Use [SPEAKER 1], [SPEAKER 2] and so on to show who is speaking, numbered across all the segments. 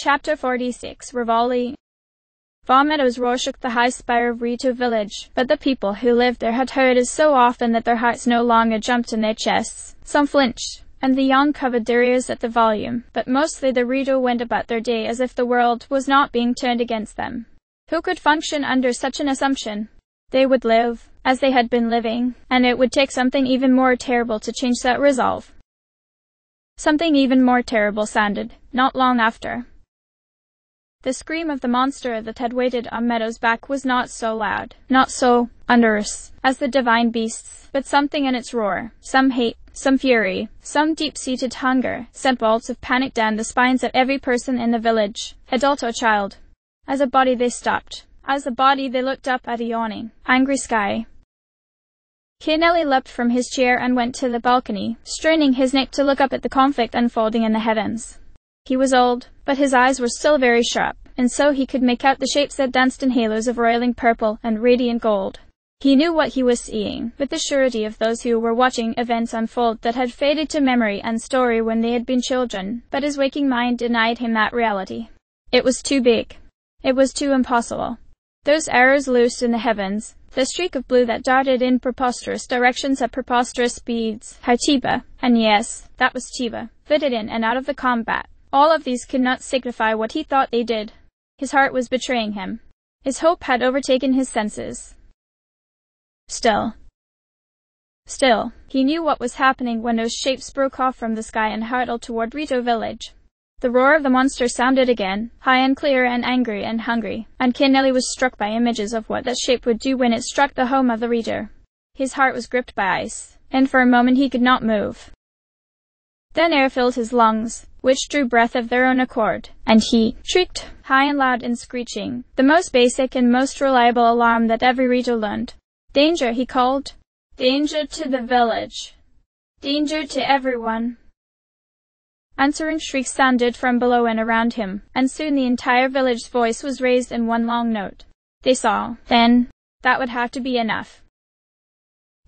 [SPEAKER 1] Chapter 46 Rivali Meadows roar shook the high spire of Rito village, but the people who lived there had heard it so often that their hearts no longer jumped in their chests. Some flinched, and the young covered their ears at the volume, but mostly the Rito went about their day as if the world was not being turned against them. Who could function under such an assumption? They would live, as they had been living, and it would take something even more terrible to change that resolve. Something even more terrible sounded, not long after. The scream of the monster that had waited on Medoh's back was not so loud, not so unders as the divine beasts, but something in its roar, some hate, some fury, some deep-seated hunger, sent bolts of panic down the spines of every person in the village, adult or child. As a body they stopped. As a body they looked up at a yawning, angry sky. Kaneli leapt from his chair and went to the balcony, straining his neck to look up at the conflict unfolding in the heavens. He was old, but his eyes were still very sharp, and so he could make out the shapes that danced in halos of roiling purple and radiant gold. He knew what he was seeing, with the surety of those who were watching events unfold that had faded to memory and story when they had been children, but his waking mind denied him that reality. It was too big. It was too impossible. Those arrows loosed in the heavens, the streak of blue that darted in preposterous directions at preposterous speeds, how Teba, and yes, that was Teba, fitted in and out of the combat, all of these could not signify what he thought they did. His heart was betraying him. His hope had overtaken his senses. Still, still, he knew what was happening when those shapes broke off from the sky and hurtled toward Rito village. The roar of the monster sounded again, high and clear and angry and hungry, and Kaneli was struck by images of what that shape would do when it struck the home of the Rito. His heart was gripped by ice, and for a moment he could not move. Then air filled his lungs, which drew breath of their own accord, and he shrieked, high and loud and screeching, the most basic and most reliable alarm that every Rito learned. Danger, he called. Danger to the village. Danger to everyone. Answering shrieks sounded from below and around him, and soon the entire village's voice was raised in one long note. They saw, then, that would have to be enough.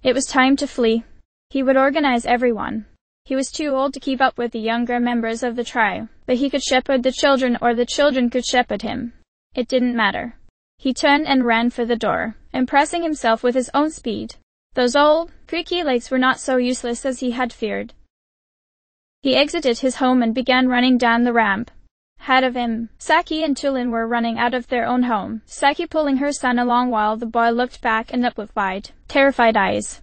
[SPEAKER 1] It was time to flee. He would organize everyone, he was too old to keep up with the younger members of the tribe, but he could shepherd the children or the children could shepherd him. It didn't matter. He turned and ran for the door, impressing himself with his own speed. Those old, creaky legs were not so useless as he had feared. He exited his home and began running down the ramp. Ahead of him, Saki and Tulin were running out of their own home, Saki pulling her son along while the boy looked back and up with wide, terrified eyes.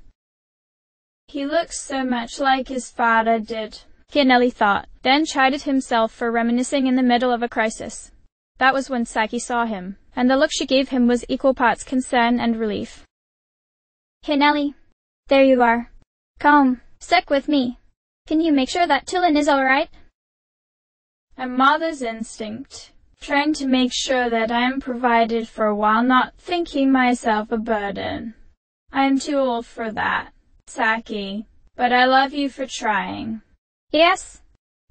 [SPEAKER 1] He looks so much like his father did, Kaneli thought, then chided himself for reminiscing in the middle of a crisis. That was when Saki saw him, and the look she gave him was equal parts concern and relief.
[SPEAKER 2] Kaneli, there you are. Come, stick with me. Can you make sure that Tulin is alright?
[SPEAKER 3] A mother's instinct, trying to make sure that I am provided for while not thinking myself a burden. I am too old for that. Saki, but I love you for trying.
[SPEAKER 2] Yes,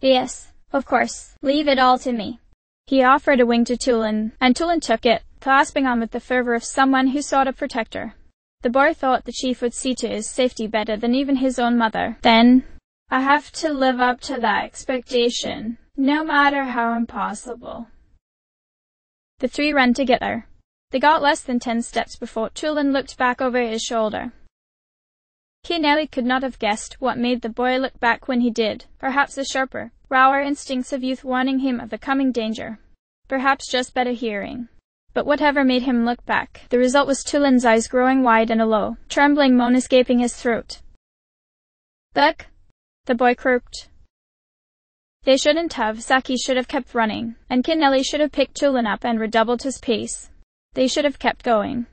[SPEAKER 2] yes, of course. Leave it all to me.
[SPEAKER 1] He offered a wing to Tulin, and Tulin took it, clasping on with the fervor of someone who sought a protector. The boy thought the chief would see to his safety better than even his own mother. Then,
[SPEAKER 3] I have to live up to that expectation, no matter how impossible.
[SPEAKER 1] The three ran together. They got less than ten steps before Tulin looked back over his shoulder. Kaneli could not have guessed what made the boy look back when he did. Perhaps the sharper, rawer instincts of youth warning him of the coming danger. Perhaps just better hearing. But whatever made him look back, the result was Tulin's eyes growing wide and a low, trembling moan escaping his throat. Look, the boy croaked. They shouldn't have, Saki should have kept running, and Kaneli should have picked Tulin up and redoubled his pace. They should have kept going.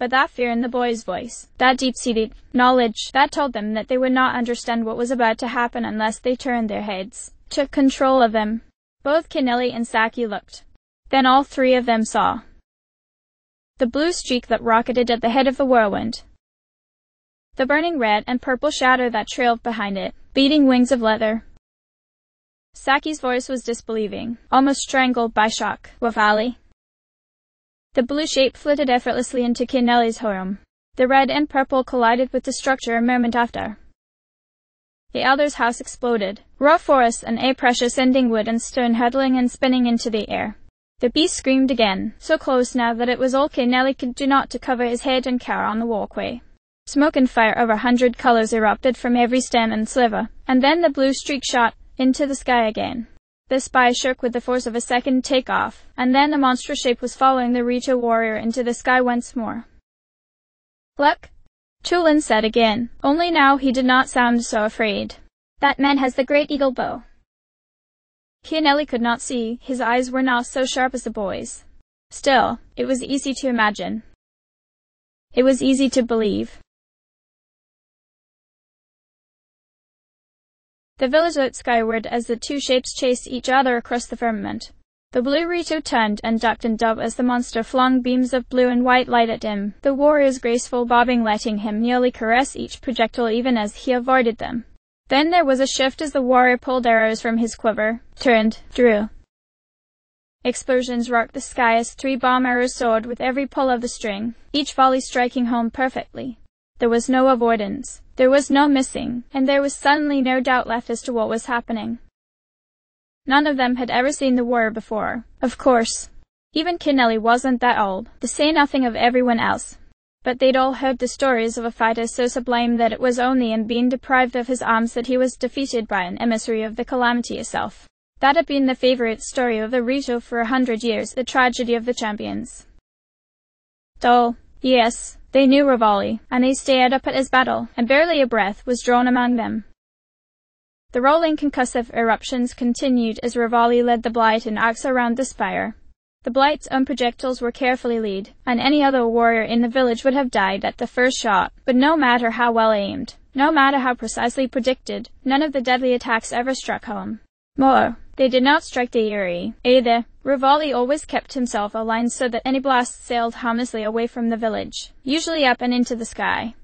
[SPEAKER 1] But that fear in the boy's voice, that deep-seated knowledge, that told them that they would not understand what was about to happen unless they turned their heads, took control of them. Both Kaneli and Saki looked. Then all three of them saw. The blue streak that rocketed at the head of the whirlwind. The burning red and purple shadow that trailed behind it, beating wings of leather. Saki's voice was disbelieving, almost strangled by shock. Wafali, the blue shape flitted effortlessly into Kaneli's home. The red and purple collided with the structure a moment after. The elder's house exploded, raw forests and a precious ending wood and stone hurtling and spinning into the air. The beast screamed again, so close now that it was all Kaneli could do not to cover his head and cower on the walkway. Smoke and fire of a hundred colors erupted from every stem and sliver, and then the blue streak shot into the sky again. The spy shook with the force of a second takeoff, and then the monstrous shape was following the Rito warrior into the sky once more.
[SPEAKER 2] Look,
[SPEAKER 1] Tulin said again, only now he did not sound so afraid.
[SPEAKER 2] That man has the great eagle bow.
[SPEAKER 1] Kaneli could not see, his eyes were not so sharp as the boy's. Still, it was easy to imagine. It was easy to believe. The village looked skyward as the two shapes chased each other across the firmament. The blue Rito turned and ducked and dove as the monster flung beams of blue and white light at him, the warrior's graceful bobbing letting him nearly caress each projectile even as he avoided them. Then there was a shift as the warrior pulled arrows from his quiver, turned, drew. Explosions rocked the sky as three bomb arrows soared with every pull of the string, each volley striking home perfectly. There was no avoidance, there was no missing, and there was suddenly no doubt left as to what was happening. None of them had ever seen the war before, of course. Even Kaneli wasn't that old, to say nothing of everyone else. But they'd all heard the stories of a fighter so sublime that it was only in being deprived of his arms that he was defeated by an emissary of the calamity itself. That had been the favorite story of the Rito for a hundred years, the tragedy of the champions. Dull, yes, they knew Revali, and they stared up at his battle, and barely a breath was drawn among them. The rolling concussive eruptions continued as Revali led the Blight and Axe around the spire. The Blight's own projectiles were carefully lead, and any other warrior in the village would have died at the first shot, but no matter how well aimed, no matter how precisely predicted, none of the deadly attacks ever struck home. More, they did not strike the eyrie, either. Revali always kept himself aligned so that any blast sailed harmlessly away from the village, usually up and into the sky.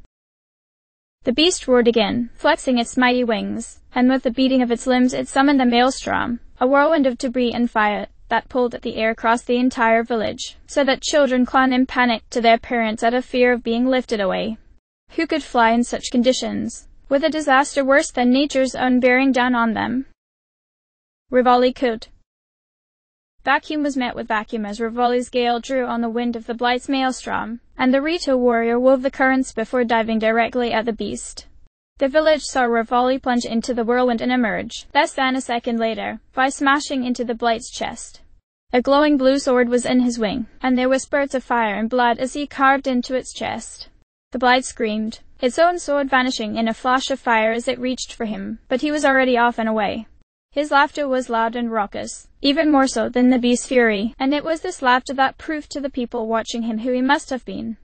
[SPEAKER 1] The beast roared again, flexing its mighty wings, and with the beating of its limbs it summoned a maelstrom, a whirlwind of debris and fire that pulled at the air across the entire village, so that children clung in panic to their parents out of fear of being lifted away. Who could fly in such conditions, with a disaster worse than nature's own bearing down on them? Revali could. Vacuum was met with vacuum as Revali's gale drew on the wind of the Blight's maelstrom, and the Rito warrior wove the currents before diving directly at the beast. The village saw Revali plunge into the whirlwind and emerge, less than a second later, by smashing into the Blight's chest. A glowing blue sword was in his wing, and there were spurts of fire and blood as he carved into its chest. The Blight screamed, its own sword vanishing in a flash of fire as it reached for him, but he was already off and away. His laughter was loud and raucous, even more so than the beast's fury, and it was this laughter that proved to the people watching him who he must have been.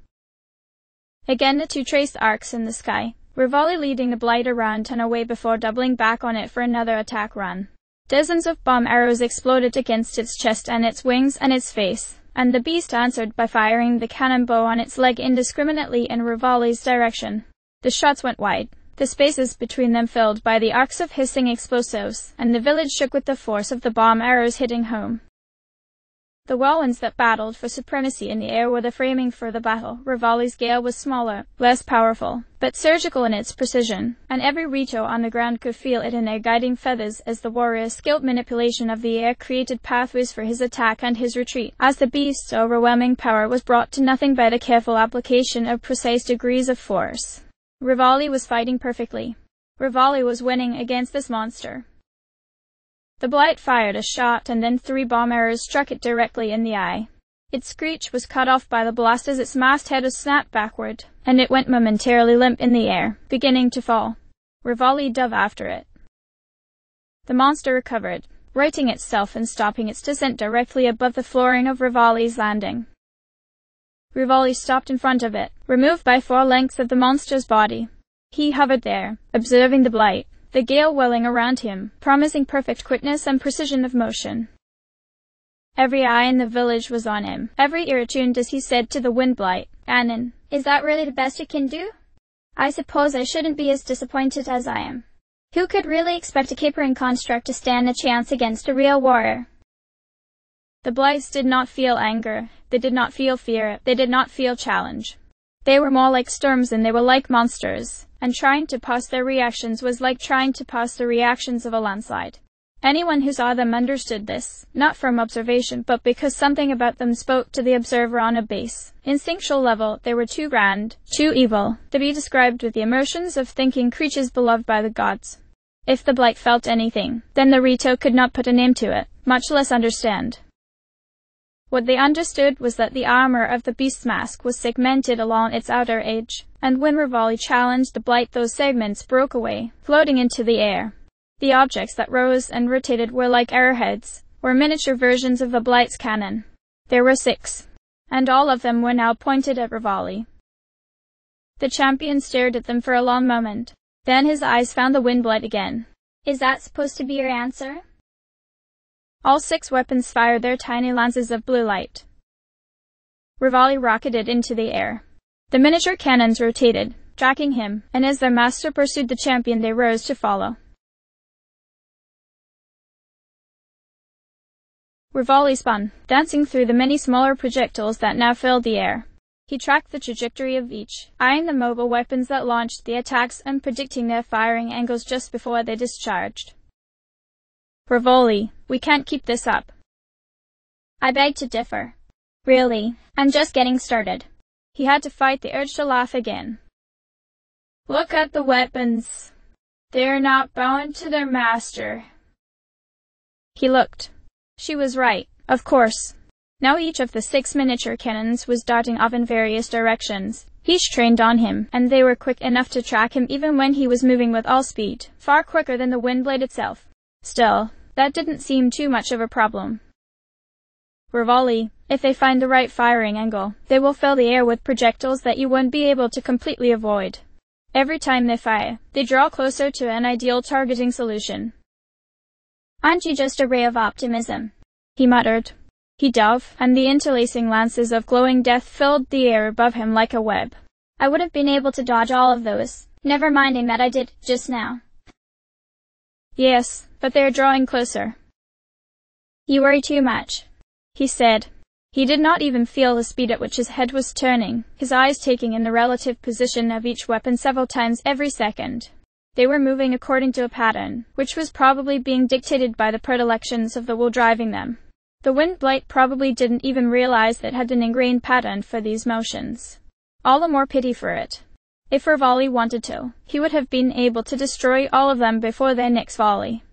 [SPEAKER 1] Again the two traced arcs in the sky, Revali leading the Blight around and away before doubling back on it for another attack run. Dozens of bomb arrows exploded against its chest and its wings and its face, and the beast answered by firing the cannon bow on its leg indiscriminately in Revali's direction. The shots went wide, the spaces between them filled by the arcs of hissing explosives, and the village shook with the force of the bomb arrows hitting home. The whirlwinds that battled for supremacy in the air were the framing for the battle. Revali's gale was smaller, less powerful, but surgical in its precision, and every Rito on the ground could feel it in their guiding feathers as the warrior's skilled manipulation of the air created pathways for his attack and his retreat, as the beast's overwhelming power was brought to nothing by the careful application of precise degrees of force. Revali was fighting perfectly. Revali was winning against this monster. The Blight fired a shot and then three bomb arrows struck it directly in the eye. Its screech was cut off by the blast as its masthead was snapped backward, and it went momentarily limp in the air, beginning to fall. Revali dove after it. The monster recovered, righting itself and stopping its descent directly above the flooring of Revali's landing. Revali stopped in front of it, removed by four lengths of the monster's body. He hovered there, observing the blight, the gale welling around him, promising perfect quickness and precision of motion. Every eye in the village was on him, every ear attuned as he said to the wind blight, Annan,
[SPEAKER 2] is that really the best you can do? I suppose I shouldn't be as disappointed as I am. Who could really expect a capering construct to stand a chance against a real warrior?
[SPEAKER 1] The blights did not feel anger, they did not feel fear, they did not feel challenge. They were more like storms than they were like monsters, and trying to pause their reactions was like trying to pause the reactions of a landslide. Anyone who saw them understood this, not from observation, but because something about them spoke to the observer on a base, instinctual level. They were too grand, too evil, to be described with the emotions of thinking creatures beloved by the gods. If the blight felt anything, then the Rito could not put a name to it, much less understand. What they understood was that the armor of the beast's mask was segmented along its outer edge, and when Revali challenged the blight those segments broke away, floating into the air. The objects that rose and rotated were like arrowheads, or miniature versions of the Blight's cannon. There were six, and all of them were now pointed at Revali. The champion stared at them for a long moment. Then his eyes found the wind blight again.
[SPEAKER 2] Is that supposed to be your answer?
[SPEAKER 1] All six weapons fired their tiny lances of blue light. Revali rocketed into the air. The miniature cannons rotated, tracking him, and as their master pursued the champion they rose to follow. Revali spun, dancing through the many smaller projectiles that now filled the air. He tracked the trajectory of each, eyeing the mobile weapons that launched the attacks and predicting their firing angles just before they discharged. Revali, we can't keep this up.
[SPEAKER 2] I beg to differ. Really, I'm just getting started.
[SPEAKER 1] He had to fight the urge to laugh again.
[SPEAKER 3] Look at the weapons. They're not bound to their master.
[SPEAKER 1] He looked. She was right, of course. Now each of the six miniature cannons was darting off in various directions, each trained on him, and they were quick enough to track him even when he was moving with all speed, far quicker than the wind blight itself. Still, that didn't seem too much of a problem. Revali, if they find the right firing angle, they will fill the air with projectiles that you won't be able to completely avoid. Every time they fire, they draw closer to an ideal targeting solution.
[SPEAKER 2] Aren't you just a ray of optimism?
[SPEAKER 1] He muttered. He dove, and the interlacing lances of glowing death filled the air above him like a web.
[SPEAKER 2] I would have been able to dodge all of those, never minding that I did just now.
[SPEAKER 1] Yes, but they are drawing closer.
[SPEAKER 2] You worry too much,
[SPEAKER 1] he said. He did not even feel the speed at which his head was turning, his eyes taking in the relative position of each weapon several times every second. They were moving according to a pattern, which was probably being dictated by the predilections of the wool driving them. The wind blight probably didn't even realize it had an ingrained pattern for these motions. All the more pity for it. If Revali wanted to, he would have been able to destroy all of them before their next volley.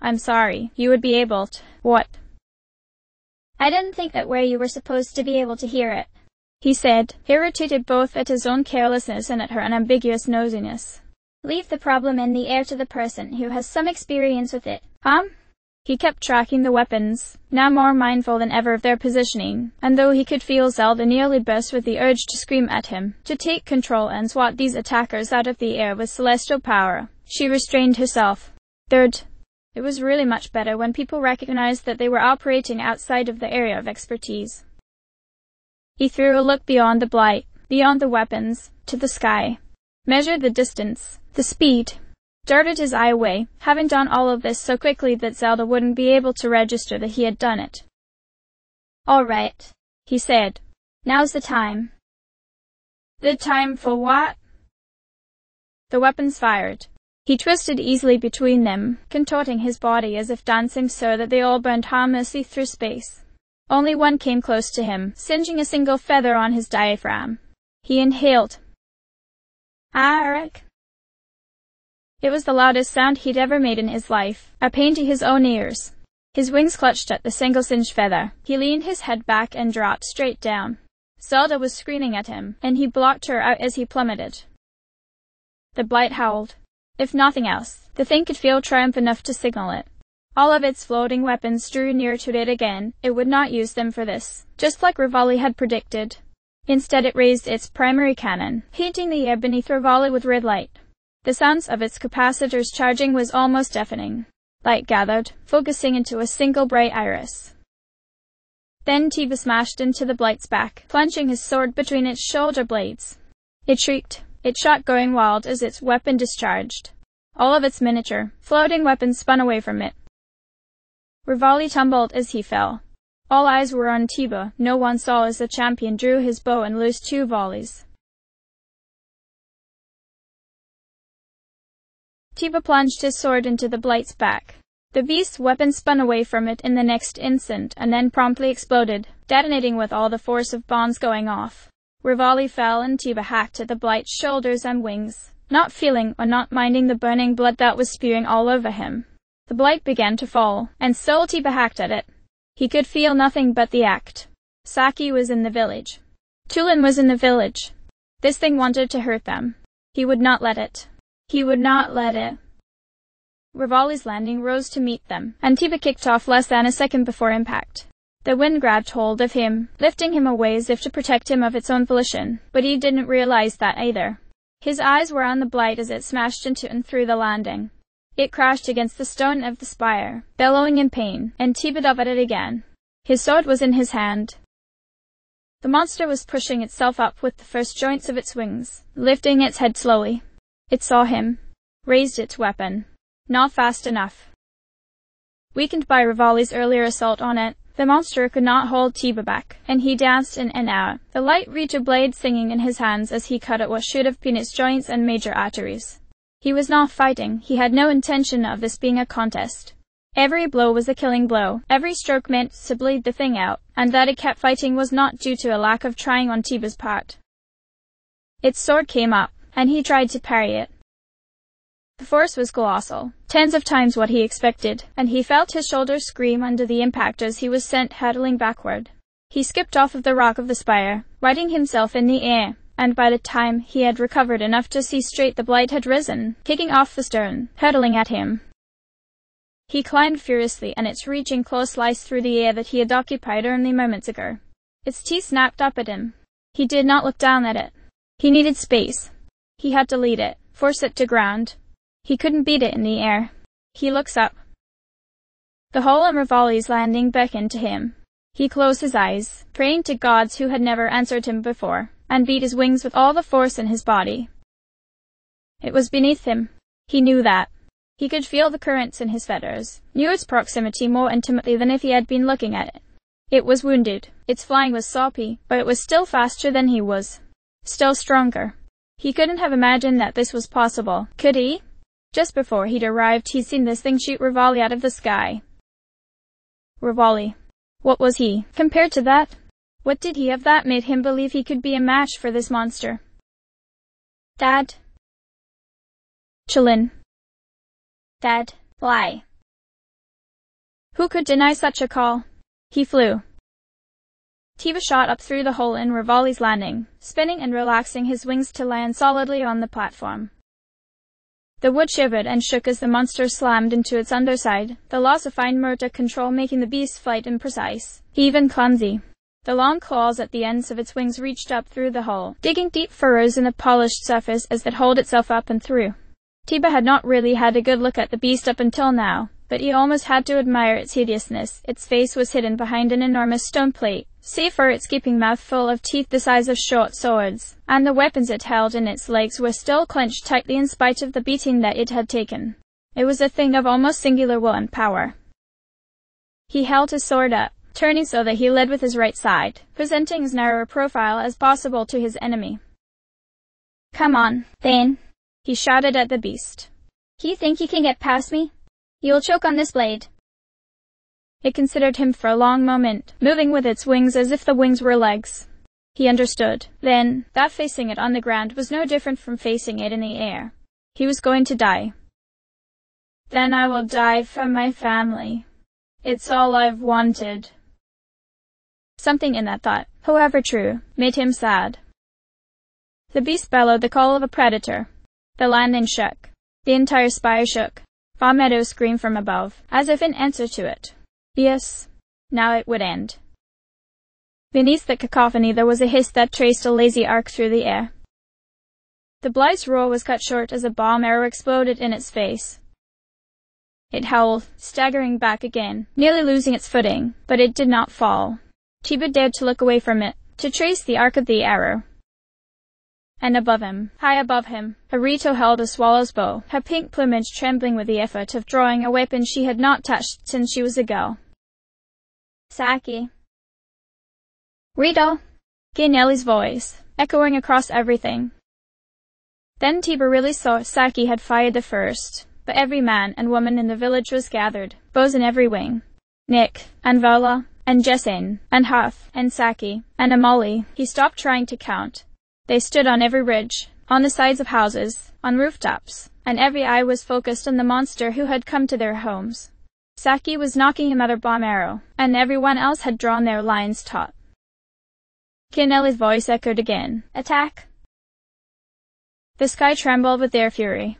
[SPEAKER 1] I'm sorry, you would be able to. What?
[SPEAKER 2] I didn't think that where you were supposed to be able to hear it,
[SPEAKER 1] he said, irritated both at his own carelessness and at her unambiguous nosiness.
[SPEAKER 2] Leave the problem in the air to the person who has some experience with it.
[SPEAKER 1] Um? He kept tracking the weapons, now more mindful than ever of their positioning, and though he could feel Zelda nearly burst with the urge to scream at him, to take control and swat these attackers out of the air with celestial power, she restrained herself. Third, it was really much better when people recognized that they were operating outside of the area of expertise. He threw a look beyond the blight, beyond the weapons, to the sky, measured the distance, the speed, darted his eye away, having done all of this so quickly that Zelda wouldn't be able to register that he had done it.
[SPEAKER 2] All right,
[SPEAKER 1] he said.
[SPEAKER 2] Now's the time.
[SPEAKER 3] The time for what?
[SPEAKER 1] The weapons fired. He twisted easily between them, contorting his body as if dancing so that they all burned harmlessly through space. Only one came close to him, singeing a single feather on his diaphragm. He inhaled.
[SPEAKER 3] Ah, Arik,
[SPEAKER 1] it was the loudest sound he'd ever made in his life, a pain to his own ears. His wings clutched at the single singed feather. He leaned his head back and dropped straight down. Zelda was screaming at him, and he blocked her out as he plummeted. The blight howled. If nothing else, the thing could feel triumph enough to signal it. All of its floating weapons drew near to it again. It would not use them for this, just like Revali had predicted. Instead it raised its primary cannon, painting the air beneath Revali with red light. The sounds of its capacitors charging was almost deafening. Light gathered, focusing into a single bright iris. Then Teba smashed into the blight's back, plunging his sword between its shoulder blades. It shrieked, its shot going wild as its weapon discharged. All of its miniature, floating weapons spun away from it. Revali tumbled as he fell. All eyes were on Teba. No one saw as the champion drew his bow and loosed two volleys. Teba plunged his sword into the blight's back. The beast's weapon spun away from it in the next instant and then promptly exploded, detonating with all the force of bombs going off. Revali fell and Teba hacked at the blight's shoulders and wings, not feeling or not minding the burning blood that was spewing all over him. The blight began to fall, and still Teba hacked at it. He could feel nothing but the act. Saki was in the village. Tulin was in the village. This thing wanted to hurt them. He would not let it. He would not let it. Revali's landing rose to meet them, and Teba kicked off less than a second before impact. The wind grabbed hold of him, lifting him away as if to protect him of its own volition, but he didn't realize that either. His eyes were on the blight as it smashed into and through the landing. It crashed against the stone of the spire, bellowing in pain, and Teba dove at it again. His sword was in his hand. The monster was pushing itself up with the first joints of its wings, lifting its head slowly. It saw him, raised its weapon, not fast enough. Weakened by Revali's earlier assault on it, the monster could not hold Teba back, and he danced in and out, the light Rito blade singing in his hands as he cut at what should have been its joints and major arteries. He was not fighting, he had no intention of this being a contest. Every blow was a killing blow, every stroke meant to bleed the thing out, and that it kept fighting was not due to a lack of trying on Teba's part. Its sword came up, and he tried to parry it, the force was colossal, tens of times what he expected, and he felt his shoulders scream under the impact as he was sent hurtling backward. He skipped off of the rock of the spire, righting himself in the air, and by the time he had recovered enough to see straight the blight had risen, kicking off the stern, hurtling at him. He climbed furiously, and its reaching claw sliced through the air that he had occupied only moments ago. Its teeth snapped up at him. He did not look down at it. He needed space. He had to lead it, force it to ground, he couldn't beat it in the air. He looks up. The hole in Revali's landing beckoned to him. He closed his eyes, praying to gods who had never answered him before, and beat his wings with all the force in his body. It was beneath him. He knew that. He could feel the currents in his feathers, knew its proximity more intimately than if he had been looking at it. It was wounded. Its flying was soppy, but it was still faster than he was. Still stronger. He couldn't have imagined that this was possible, could he? Just before he'd arrived, he'd seen this thing shoot Revali out of the sky. Revali. What was he, compared to that? What did he have that made him believe he could be a match for this monster?
[SPEAKER 2] Dad.
[SPEAKER 1] Tulin.
[SPEAKER 2] Dad, why?
[SPEAKER 1] Who could deny such a call? He flew. Teba shot up through the hole in Revali's landing, spinning and relaxing his wings to land solidly on the platform. The wood shivered and shook as the monster slammed into its underside, the loss of fine motor control making the beast's flight imprecise, even clumsy. The long claws at the ends of its wings reached up through the hole, digging deep furrows in the polished surface as it hauled itself up and through. Teba had not really had a good look at the beast up until now, but he almost had to admire its hideousness. Its face was hidden behind an enormous stone plate, save for its gaping mouth full of teeth the size of short swords, and the weapons it held in its legs were still clenched tightly in spite of the beating that it had taken. It was a thing of almost singular will and power. He held his sword up, turning so that he led with his right side, presenting as narrow a profile as possible to his enemy.
[SPEAKER 2] Come on, Thane,
[SPEAKER 1] he shouted at the beast.
[SPEAKER 2] You think you can get past me? You'll choke on this blade.
[SPEAKER 1] It considered him for a long moment, moving with its wings as if the wings were legs. He understood, then, that facing it on the ground was no different from facing it in the air. He was going to die. Then I will die for my family. It's all I've wanted. Something in that thought, however true, made him sad. The beast bellowed the call of a predator. The landing shook. The entire spire shook. Vah Medoh screamed from above, as if in answer to it. Yes, now it would end. Beneath the cacophony there was a hiss that traced a lazy arc through the air. The blight's roar was cut short as a bomb arrow exploded in its face. It howled, staggering back again, nearly losing its footing, but it did not fall. Teba dared to look away from it, to trace the arc of the arrow. And above him, high above him, Harito held a swallow's bow, her pink plumage trembling with the effort of drawing a weapon she had not touched since she was a girl.
[SPEAKER 2] Saki.
[SPEAKER 1] Rito! Kaneli's voice, echoing across everything. Then Teba really saw Saki had fired the first. but every man and woman in the village was gathered, bows in every wing. Nick, and Vala, and Jessane, and Huff, and Saki, and Amali. He stopped trying to count. They stood on every ridge, on the sides of houses, on rooftops, and every eye was focused on the monster who had come to their homes. Saki was knocking another bomb arrow, and everyone else had drawn their lines taut. Kaneli's voice echoed again. Attack! The sky trembled with their fury.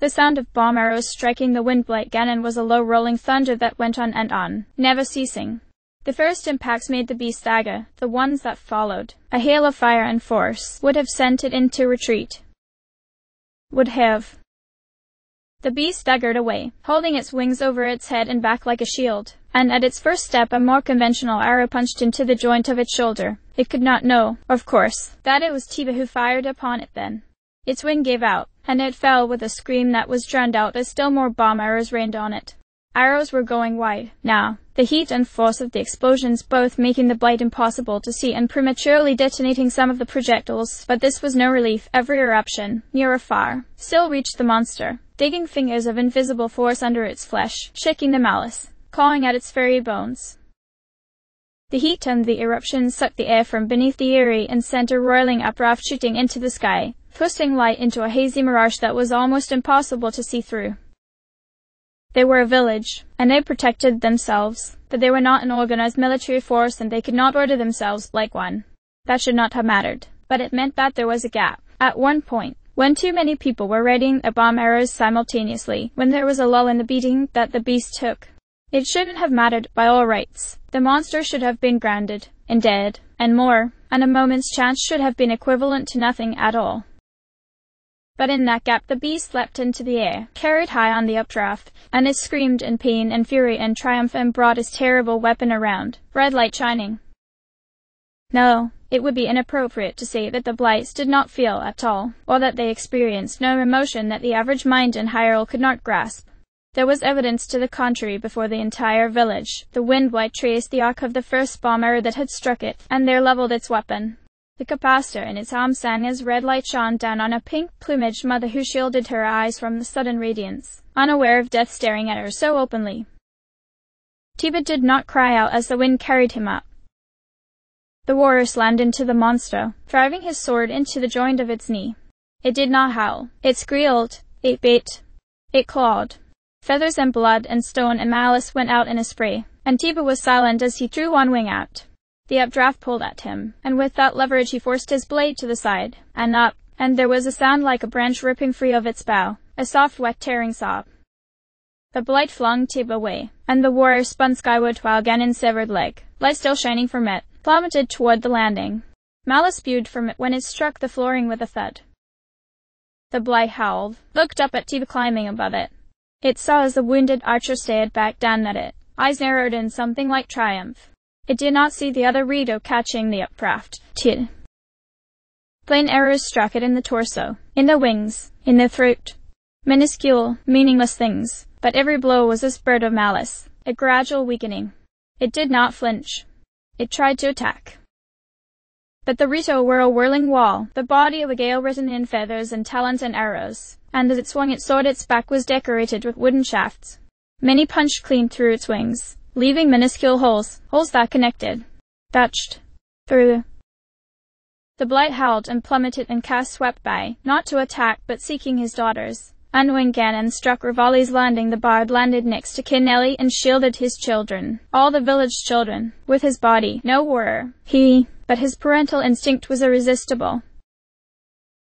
[SPEAKER 1] The sound of bomb arrows striking the wind like cannon was a low rolling thunder that went on and on, never ceasing. The first impacts made the beast stagger, the ones that followed, a hail of fire and force, would have sent it into retreat. Would have. The beast staggered away, holding its wings over its head and back like a shield, and at its first step a more conventional arrow punched into the joint of its shoulder. It could not know, of course, that it was Teba who fired upon it then. Its wing gave out, and it fell with a scream that was drowned out as still more bomb arrows rained on it. Arrows were going wide, now, the heat and force of the explosions both making the blight impossible to see and prematurely detonating some of the projectiles, but this was no relief. Every eruption, near or far, still reached the monster, digging fingers of invisible force under its flesh, shaking the malice, clawing at its very bones. The heat and the eruptions sucked the air from beneath the eyrie and sent a roiling upraft shooting into the sky, twisting light into a hazy mirage that was almost impossible to see through. They were a village, and they protected themselves, but they were not an organized military force and they could not order themselves like one. That should not have mattered, but it meant that there was a gap. At one point, when too many people were readying a bomb arrows simultaneously, when there was a lull in the beating that the beast took. It shouldn't have mattered by all rights. The monster should have been grounded, and dead, and more, and a moment's chance should have been equivalent to nothing at all. But in that gap the beast leapt into the air, carried high on the updraft, and it screamed in pain and fury and triumph and brought his terrible weapon around, red light shining. No, it would be inappropriate to say that the Blights did not feel at all, or that they experienced no emotion that the average mind in Hyrule could not grasp. There was evidence to the contrary before the entire village. The wind blight traced the arc of the first bomber that had struck it, and there leveled its weapon. The capacitor in its arm sang as red light shone down on a pink-plumaged mother who shielded her eyes from the sudden radiance, unaware of death staring at her so openly. Teba did not cry out as the wind carried him up. The warrior slammed into the monster, driving his sword into the joint of its knee. It did not howl. It squealed. It bit. It clawed. Feathers and blood and stone and malice went out in a spray, and Teba was silent as he threw one wing out. The updraft pulled at him, and with that leverage he forced his blade to the side, and up, and there was a sound like a branch ripping free of its bough, a soft wet tearing sob. The blight flung Tib away, and the warrior spun skyward while Ganon's severed leg, light still shining from it, plummeted toward the landing. Malice spewed from it when it struck the flooring with a thud. The blight howled, looked up at Tib climbing above it. It saw as the wounded archer stared back down at it, eyes narrowed in something like triumph. It did not see the other Rito catching the updraft. Tid. Plain arrows struck it in the torso, in the wings, in the throat. Minuscule, meaningless things, but every blow was a spurt of malice, a gradual weakening. It did not flinch. It tried to attack. But the Rito were a whirling wall, the body of a gale written in feathers and talons and arrows, and as it swung its sword its back was decorated with wooden shafts. Many punched clean through its wings, leaving minuscule holes, holes that connected, touched, through. The blight howled and plummeted and cast swept by, not to attack but seeking his daughters. Unwin Ganon struck Revali's landing the bard landed next to Kaneli and shielded his children, all the village children, with his body, no war, he, but his parental instinct was irresistible.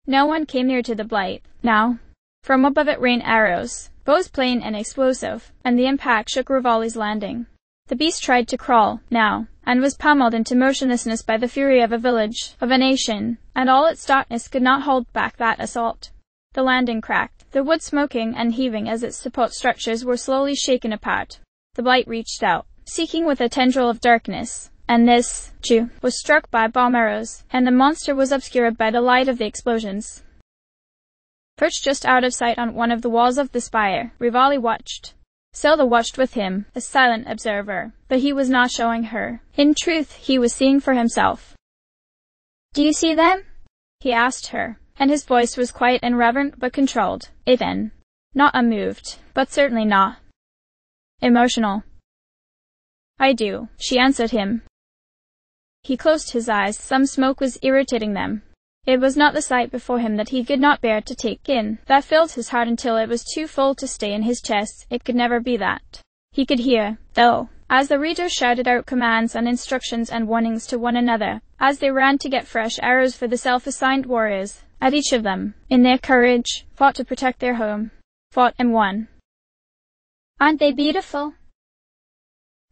[SPEAKER 1] No one came near to the blight, now. From above it rained arrows, both plain and explosive, and the impact shook Revali's landing. The beast tried to crawl, now, and was pummeled into motionlessness by the fury of a village, of a nation, and all its darkness could not hold back that assault. The landing cracked, the wood smoking and heaving as its support structures were slowly shaken apart. The blight reached out, seeking with a tendril of darkness, and this, too, was struck by bomb arrows, and the monster was obscured by the light of the explosions. Perched just out of sight on one of the walls of the spire, Revali watched. Zelda watched with him, a silent observer, but he was not showing her. In truth, he was seeing for himself.
[SPEAKER 2] Do you see them?
[SPEAKER 1] He asked her, and his voice was quiet and reverent but controlled, even. Not unmoved, but certainly not emotional. I do, she answered him. He closed his eyes, some smoke was irritating them. It was not the sight before him that he could not bear to take in, that filled his heart until it was too full to stay in his chest, it could never be that. He could hear, though, as the readers shouted out commands and instructions and warnings to one another, as they ran to get fresh arrows for the self-assigned warriors, at each of them, in their courage, fought to protect their home, fought and won.
[SPEAKER 2] Aren't they beautiful?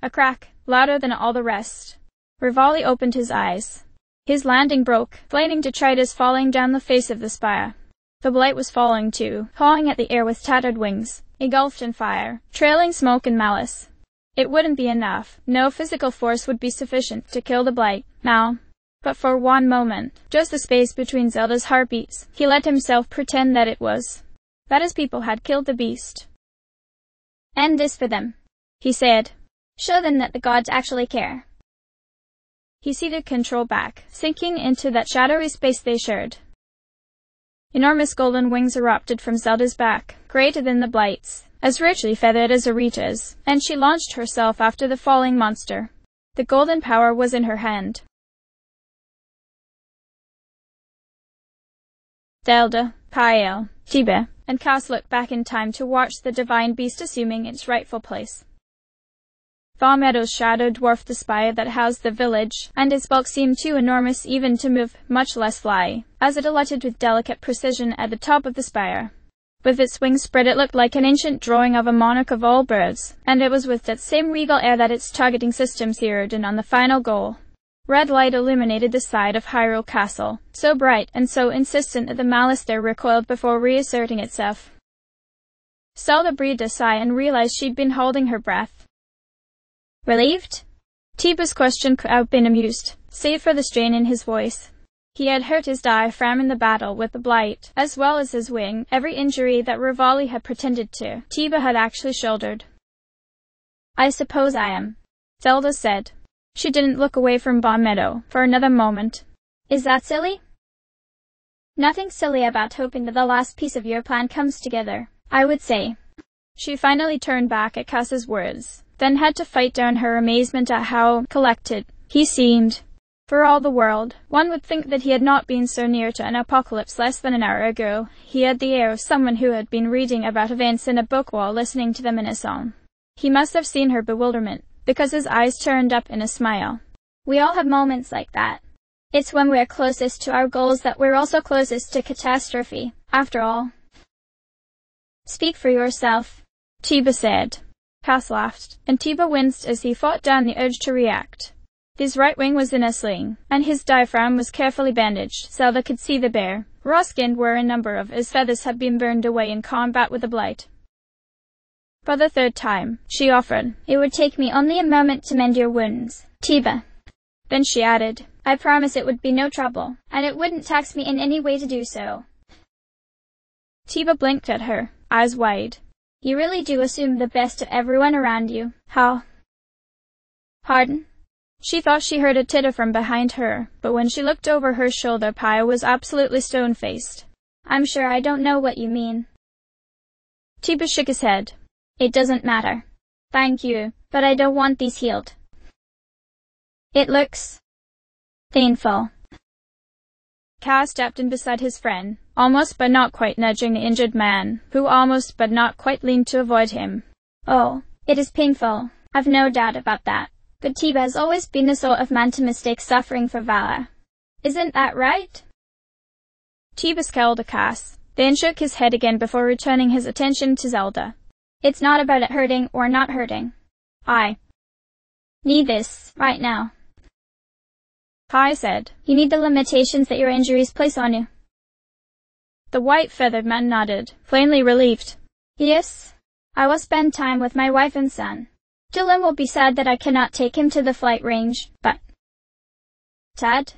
[SPEAKER 1] A crack, louder than all the rest. Revali opened his eyes. His landing broke, flaming detritus falling down the face of the spire. The blight was falling too, pawing at the air with tattered wings, engulfed in fire, trailing smoke and malice. It wouldn't be enough. No physical force would be sufficient to kill the blight, now. But for one moment, just the space between Zelda's heartbeats, he let himself pretend that it was. That his people had killed the beast.
[SPEAKER 2] End this for them, he said. Show them that the gods actually care.
[SPEAKER 1] He seated control back, sinking into that shadowy space they shared. Enormous golden wings erupted from Zelda's back, greater than the blight's, as richly feathered as Arita's, and she launched herself after the falling monster. The golden power was in her hand. Zelda, Pael, Teba, and Kass looked back in time to watch the divine beast assuming its rightful place. Vah Medoh's shadow dwarfed the spire that housed the village, and its bulk seemed too enormous even to move, much less fly, as it alighted with delicate precision at the top of the spire. With its wings spread it looked like an ancient drawing of a monarch of all birds, and it was with that same regal air that its targeting system zeroed in on the final goal. Red light illuminated the side of Hyrule Castle, so bright and so insistent that the malice there recoiled before reasserting itself. Zelda breathed a sigh and realized she'd been holding her breath.
[SPEAKER 2] Relieved?
[SPEAKER 1] Teba's question could have been amused, save for the strain in his voice. He had hurt his diaphragm in the battle with the blight, as well as his wing. Every injury that Revali had pretended to, Teba had actually shouldered.
[SPEAKER 2] I suppose I am,
[SPEAKER 1] Zelda said. She didn't look away from Vah Medoh for another moment.
[SPEAKER 2] Is that silly? Nothing silly about hoping that the last piece of your plan comes together, I would say.
[SPEAKER 1] She finally turned back at Kass's words, then had to fight down her amazement at how collected he seemed. For all the world, one would think that he had not been so near to an apocalypse less than an hour ago. He had the air of someone who had been reading about events in a book while listening to them in a song. He must have seen her bewilderment, because his eyes turned up in a smile.
[SPEAKER 2] We all have moments like that. It's when we're closest to our goals that we're also closest to catastrophe, after all. Speak for yourself,
[SPEAKER 1] Teba said. Kass laughed, and Teba winced as he fought down the urge to react. His right wing was in a sling, and his diaphragm was carefully bandaged, they could see the bear, raw-skinned where a number of his feathers had been burned away in combat with the blight. For the third time, she offered,
[SPEAKER 2] It would take me only a moment to mend your wounds, Teba.
[SPEAKER 1] Then she added,
[SPEAKER 2] I promise it would be no trouble, and it wouldn't tax me in any way to do so.
[SPEAKER 1] Teba blinked at her, eyes wide.
[SPEAKER 2] You really do assume the best of everyone around you. How? Pardon?
[SPEAKER 1] She thought she heard a titter from behind her, but when she looked over her shoulder Pia was absolutely stone-faced.
[SPEAKER 2] I'm sure I don't know what you mean.
[SPEAKER 1] Teba shook his head.
[SPEAKER 2] It doesn't matter. Thank you, but I don't want these healed. It looks painful.
[SPEAKER 1] Kass stepped in beside his friend, almost but not quite nudging the injured man, who almost but not quite leaned to avoid him.
[SPEAKER 2] Oh, it is painful. I've no doubt about that. But Teba has always been the sort of man to mistake suffering for valor. Isn't that right?
[SPEAKER 1] Teba scowled at Kass, then shook his head again before returning his attention to Zelda.
[SPEAKER 2] It's not about it hurting or not hurting. I need this right now.
[SPEAKER 1] Kai said,
[SPEAKER 2] You need the limitations that your injuries place on you.
[SPEAKER 1] The white feathered man nodded, plainly relieved.
[SPEAKER 2] Yes, I will spend time with my wife and son. Tulin will be sad that I cannot take him to the flight range, but... Tad?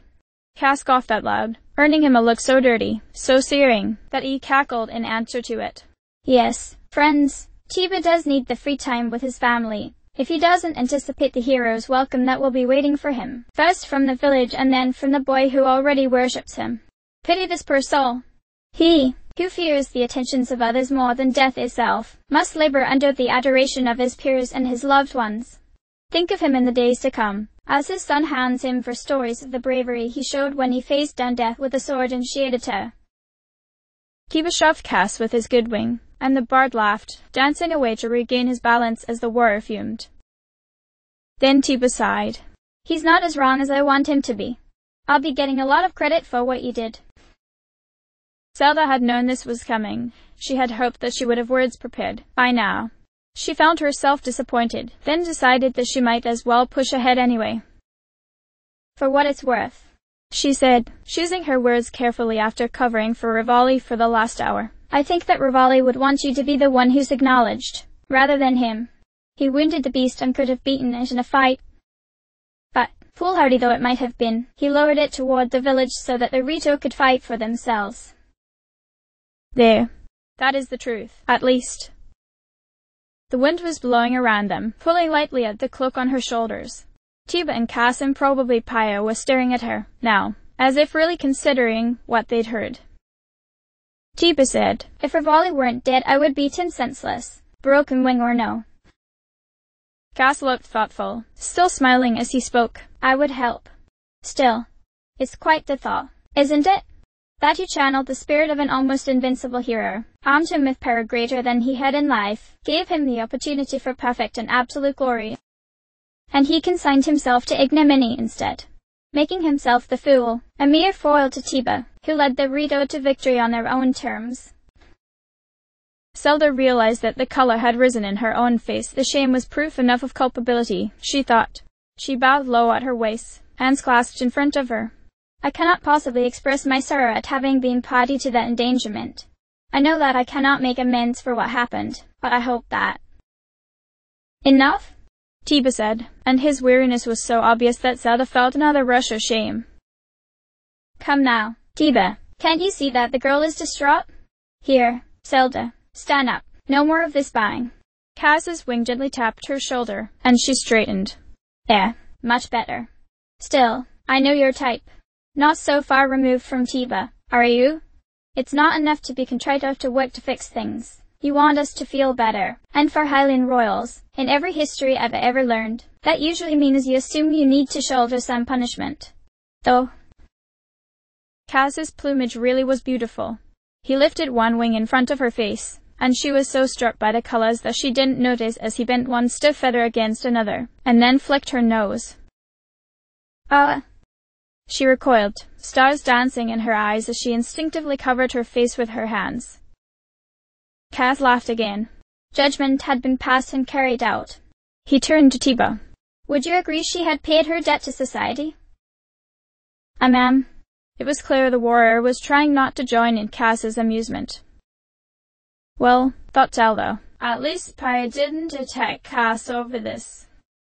[SPEAKER 1] Kass scoffed out loud, earning him a look so dirty, so searing, that he cackled in answer to it.
[SPEAKER 2] Yes, friends, Tiba does need the free time with his family. If he doesn't anticipate the hero's welcome that will be waiting for him, first from the village and then from the boy who already worships him. Pity this poor soul. He, who fears the attentions of others more than death itself, must labor under the adoration of his peers and his loved ones. Think of him in the days to come, as his son hands him for stories of the bravery he showed when he faced down death with a sword her.
[SPEAKER 1] Teba shoved Kass with his good wing, and the bard laughed, dancing away to regain his balance as the warrior fumed. Then Teba sighed.
[SPEAKER 2] He's not as wrong as I want him to be. I'll be getting a lot of credit for what you did.
[SPEAKER 1] Zelda had known this was coming. She had hoped that she would have words prepared by now. She found herself disappointed, then decided that she might as well push ahead anyway.
[SPEAKER 2] For what it's worth,
[SPEAKER 1] she said, choosing her words carefully after covering for Revali for the last hour.
[SPEAKER 2] I think that Revali would want you to be the one who's acknowledged, rather than him. He wounded the beast and could have beaten it in a fight. But, foolhardy though it might have been, he lowered it toward the village so that the Rito could fight for themselves.
[SPEAKER 1] There. That is the truth, at least. The wind was blowing around them, pulling lightly at the cloak on her shoulders. Teba and Kass and probably Paya were staring at her, now, as if really considering what they'd heard. Teba said,
[SPEAKER 2] If Revali weren't dead, I would beat him senseless, broken wing or no.
[SPEAKER 1] Kass looked thoughtful, still smiling as he spoke.
[SPEAKER 2] I would help. Still, it's quite the thought, isn't it? That you channeled the spirit of an almost invincible hero, armed him with power greater than he had in life, gave him the opportunity for perfect and absolute glory. And he consigned himself to ignominy instead, making himself the fool, a mere foil to Teba, who led the Rito to victory on their own terms.
[SPEAKER 1] Zelda realized that the color had risen in her own face. The shame was proof enough of culpability, she thought. She bowed low at her waist, hands clasped in front of her. I cannot possibly express my sorrow at having been party to that endangerment. I know that I cannot make amends for what happened, but I hope that. Enough? Teba said, and his weariness was so obvious that Zelda felt another rush of shame.
[SPEAKER 2] Come now, Teba, can't you see that the girl is distraught? Here, Zelda, stand up. No more of this buying.
[SPEAKER 1] Kass's wing gently tapped her shoulder, and she straightened.
[SPEAKER 2] There, much better. Still, I know your type. Not so far removed from Teba, are you? It's not enough to be contrite or to work to fix things. You want us to feel better. And for Hylian royals, in every history I've ever learned, that usually means you assume you need to shoulder some punishment. Though.
[SPEAKER 1] Kass's plumage really was beautiful. He lifted one wing in front of her face, and she was so struck by the colors that she didn't notice as he bent one stiff feather against another, and then flicked her nose.
[SPEAKER 2] Ah, uh,
[SPEAKER 1] she recoiled, stars dancing in her eyes as she instinctively covered her face with her hands. Kass laughed again.
[SPEAKER 2] Judgment had been passed and carried out.
[SPEAKER 1] He turned to Teba.
[SPEAKER 2] Would you agree she had paid her debt to society? A ma'am.
[SPEAKER 1] It was clear the warrior was trying not to join in Kass's amusement. Well, thought Zelda, at least Paya didn't attack Kass over this.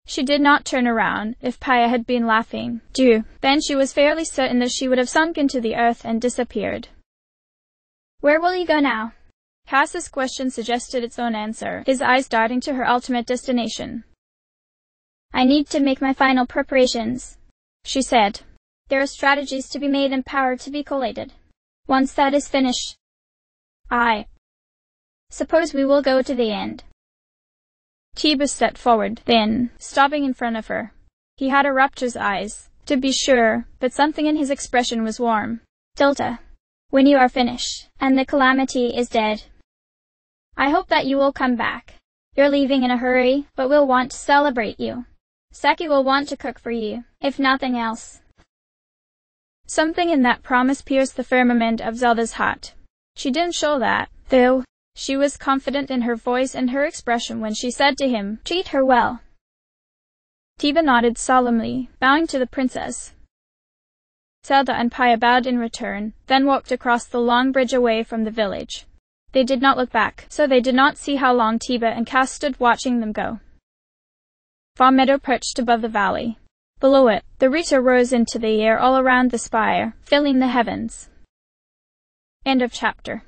[SPEAKER 1] She did not turn around. If Paya had been laughing, too, then she was fairly certain that she would have sunk into the earth and disappeared.
[SPEAKER 2] Where will you go now?
[SPEAKER 1] Kass's question suggested its own answer, his eyes darting to her ultimate destination.
[SPEAKER 2] I need to make my final preparations,
[SPEAKER 1] she said.
[SPEAKER 2] There are strategies to be made and power to be collated. Once that is finished, I suppose we will go to the end.
[SPEAKER 1] Teba stepped forward, then, stopping in front of her. He had a rapture's eyes, to be sure, but something in his expression was warm.
[SPEAKER 2] Zelda, when you are finished, and the calamity is dead, I hope that you will come back. You're leaving in a hurry, but we'll want to celebrate you. Saki will want to cook for you, if nothing else.
[SPEAKER 1] Something in that promise pierced the firmament of Zelda's heart. She didn't show that, though, she was confident in her voice and her expression when she said to him,
[SPEAKER 2] Treat her well.
[SPEAKER 1] Teba nodded solemnly, bowing to the princess. Zelda and Paya bowed in return, then walked across the long bridge away from the village. They did not look back, so they did not see how long Teba and Kass stood watching them go. Vah Medoh perched above the valley. Below it, the Rito rose into the air all around the spire, filling the heavens. End of chapter.